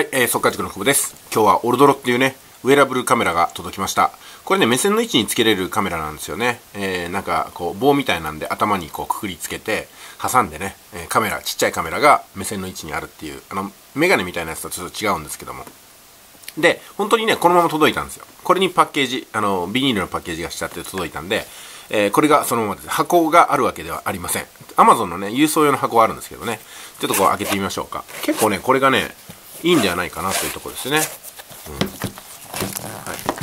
はい、えー、速稼塾の久保です。今日はオルドロっていうね、ウェアラブルカメラが届きました。これね、目線の位置につけれるカメラなんですよね。えー、なんか、こう、棒みたいなんで頭にこうくくりつけて、挟んでね、えカメラ、ちっちゃいカメラが目線の位置にあるっていう、あの、メガネみたいなやつとはちょっと違うんですけども。で、本当にね、このまま届いたんですよ。これにパッケージ、あの、ビニールのパッケージがしちゃって届いたんで、えーこれがそのままです。箱があるわけではありません。アマゾンのね、郵送用の箱はあるんですけどね。ちょっとこう開けてみましょうか。結構ね、これがね、いいんじゃないかなというところですね。はい、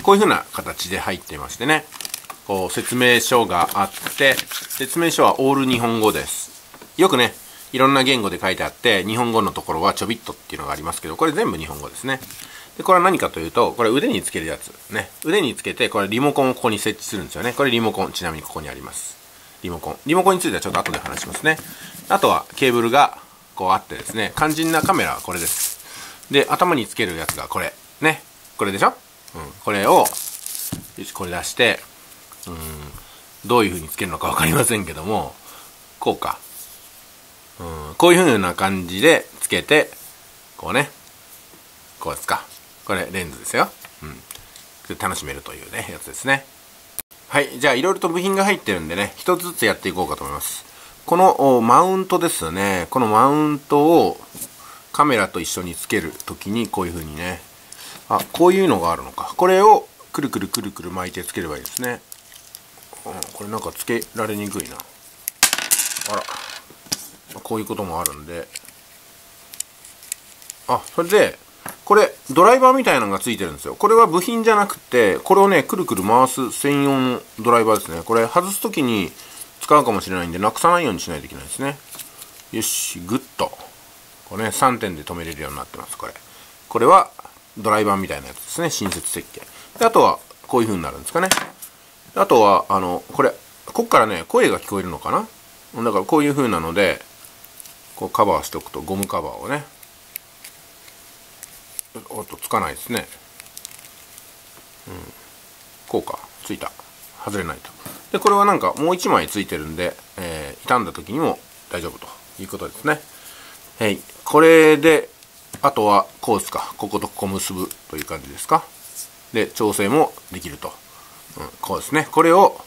こういう風な形で入っていましてね。こう、説明書があって、説明書はオール日本語です。よくね、いろんな言語で書いてあって、日本語のところはちょびっとっていうのがありますけど、これ全部日本語ですね。で、これは何かというと、これ腕につけるやつ。ね。腕につけて、これリモコンをここに設置するんですよね。これリモコン、ちなみにここにあります。リモコン。リモコンについてはちょっと後で話しますね。あとはケーブルがこうあってですね、肝心なカメラはこれです。で、頭につけるやつがこれ。ね。これでしょ？うん。これを、よし、これ出して、うん、どういう風につけるのかわかりませんけども、こうか。うん、こういう風な感じでつけて、こうね。こうですか。これレンズですよ。うん。楽しめるというね、やつですね。はい。じゃあ、いろいろと部品が入ってるんでね、一つずつやっていこうかと思います。このマウントですね。このマウントをカメラと一緒につけるときに、こういう風にね。あ、こういうのがあるのか。これをくるくるくるくる巻いてつければいいですね。うん、これなんかつけられにくいな。あら。こういうこともあるんで。あ、それで、これ、ドライバーみたいなのがついてるんですよ。これは部品じゃなくて、これをね、くるくる回す専用のドライバーですね。これ、外すときに使うかもしれないんで、なくさないようにしないといけないですね。よし、グッと。これね、3点で止めれるようになってます、これ。これは、ドライバーみたいなやつですね、新設設計。で、あとは、こういう風になるんですかね。あとは、あの、これ、こっからね、声が聞こえるのかな。だから、こういう風なので、こうカバーしておくと、ゴムカバーをね、おっとつかないですね。うん。こうかついた。外れないと。でこれはなんかもう一枚ついてるんで、えー傷んだ時にも大丈夫ということですね。はい。これであとはこうですか。こことここ結ぶという感じですか。で調整もできると、うん、こうですね。これを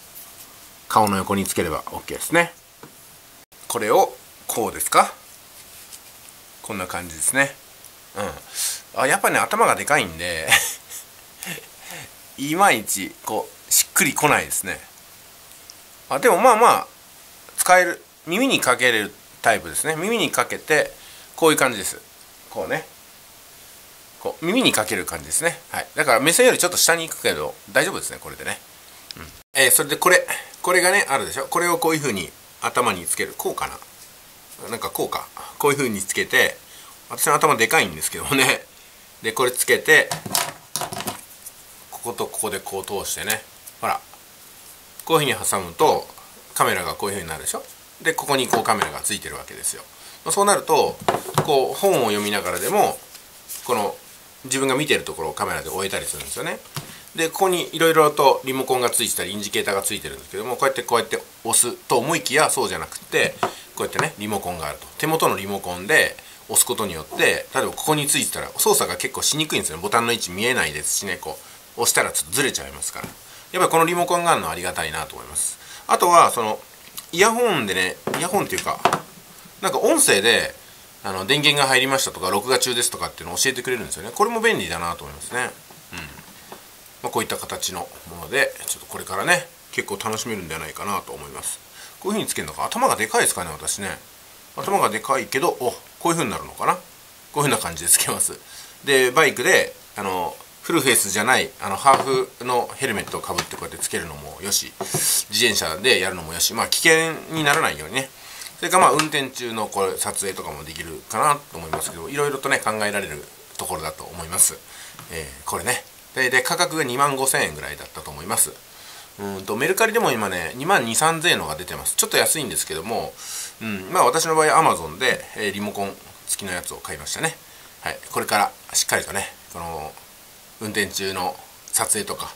顔の横につければ OK ですね。これをこうですか。こんな感じですね。うん。あやっぱね頭がでかいんで いまいちこうしっくりこないですね。あでもまあまあ使える耳にかけれるタイプですね。耳にかけてこういう感じです。こうね。こう耳にかける感じですね。はい。だから目線よりちょっと下に行くけど大丈夫ですねこれでね、うん。えーそれでこれ。これがねあるでしょ。これをこういう風に頭につける。こうかな。なんかこうか。こういう風につけて私の頭でかいんですけどね。でこれつけてこことここでこう通してね。ほら。こういうふうに挟むとカメラがこういうふうになるでしょ。でここにこうカメラがついてるわけですよ。そうなるとこう本を読みながらでもこの自分が見てるところをカメラで追えたりするんですよね。でここにいろいろとリモコンがついてたりインジケーターがついてるんですけどもこうやってこうやって押すと思いきやそうじゃなくってこうやってねリモコンがあると。手元のリモコンで押すことによって例えばここについてたら操作が結構しにくいんですよね。ボタンの位置見えないですしねこう押したらちょっとずれちゃいますから。やっぱりこのリモコンがあるのはありがたいなと思います。あとはそのイヤホンでねイヤホンっていうかなんか音声であの電源が入りましたとか録画中ですとかっていうのを教えてくれるんですよね。これも便利だなと思いますね。うん、まあ、こういった形のものでちょっとこれからね結構楽しめるんじゃないかなと思います。こういう風につけるのか頭がでかいですかね私ね。頭がでかいけどおこういう風になるのかな。こういう風な感じでつけます。でバイクであのフルフェイスじゃないあのハーフのヘルメットをかぶってこうやってつけるのもよし自転車でやるのもよしまあ危険にならないようにね。それからまあ運転中のこれ撮影とかもできるかなと思いますけどいろいろとね考えられるところだと思います、えーこれね。でで価格が2万5000円ぐらいだったと思います。うんとメルカリでも今ね2万2 3 0 0 0円のが出てます。ちょっと安いんですけども、うん、まあ私の場合は Amazon で、えーリモコン付きのやつを買いましたね。はい。これからしっかりとねこの運転中の撮影とか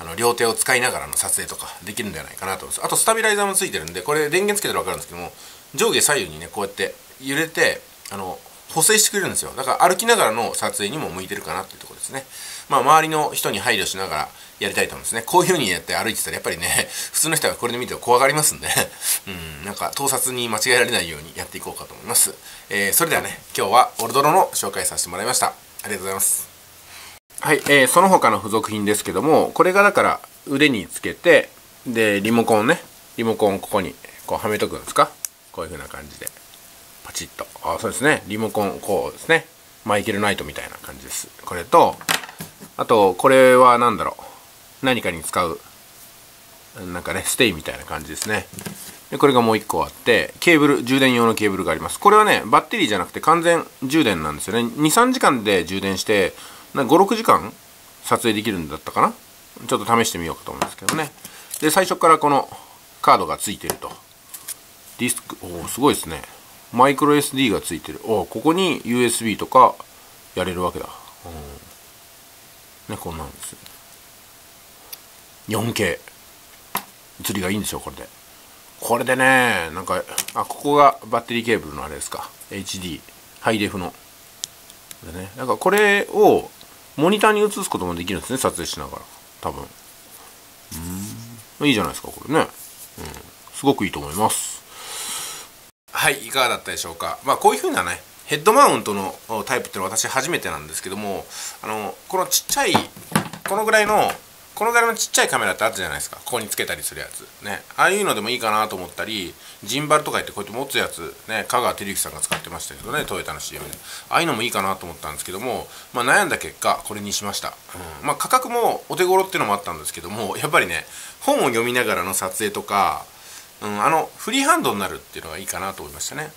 あの両手を使いながらの撮影とかできるんじゃないかなと思います。あとスタビライザーもついてるんでこれ電源つけてる分かるんですけども上下左右にねこうやって揺れてあの補正してくれるんですよ。だから歩きながらの撮影にも向いてるかなっていうところですね。まあ周りの人に配慮しながらやりたいと思うんですね。こういう風にやって歩いてたらやっぱりね 普通の人はこれで見ても怖がりますんで。うんなんか盗撮に間違えられないようにやっていこうかと思います、えー、それではね今日はオルドロの紹介させてもらいました。ありがとうございます。はい、えー、その他の付属品ですけどもこれがだから腕につけてでリモコンね。リモコンここにこうはめとくんですか？こういう風な感じで。パチッと。あそうですね。リモコンこうですね。マイケル・ナイトみたいな感じです。これとあとこれは何だろう。何かに使うなんかねステイみたいな感じですね。でこれがもう1個あってケーブル充電用のケーブルがあります。これはねバッテリーじゃなくて完全充電なんですよね。23時間で充電して56時間撮影できるんだったかな？ちょっと試してみようかと思いますけどね。で最初からこのカードがついてると。ディスクおおすごいですね。マイクロ SD がついてる。おおここに USB とかやれるわけだ、ねこんなんです 4K 映りがいいんでしょこれで。これでねなんかあここがバッテリーケーブルのあれですか。HD ハイデフの。でねなんかこれをモニターに映すこともできるんですね撮影しながら。多分。うん。いいじゃないですかこれね、うん、すごくいいと思います。はいいかがだったでしょうか。まあこういう風なねヘッドマウントのタイプっていうのは私初めてなんですけどもあのこのちっちゃいこのぐらいのこのぐらいのちっちゃいカメラってあったじゃないですか。ここにつけたりするやつ。ね。ああいうのでもいいかなと思ったりジンバルとか言ってこうやって持つやつ。ね。香川照之さんが使ってましたけどねトヨタの CM で。ああいうのもいいかなと思ったんですけども、まあ、悩んだ結果これにしました、うん、まあ価格もお手頃っていうのもあったんですけども やっぱりね本を読みながらの撮影とかうん、あのフリーハンドになるっていうのがいいかなと思いましたね。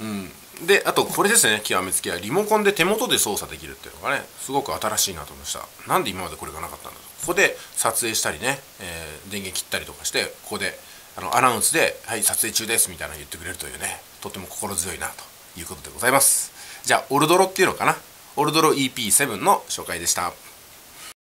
うん、であとこれですね極めつきはリモコンで手元で操作できるっていうのがねすごく新しいなと思いました。なんで今までこれがなかったんだここで撮影したりね、えー、電源切ったりとかしてここであのアナウンスで「はい撮影中です」みたいなの言ってくれるというねとても心強いなということでございます。じゃあオルドロっていうのかな？オルドロ EP7 の紹介でした。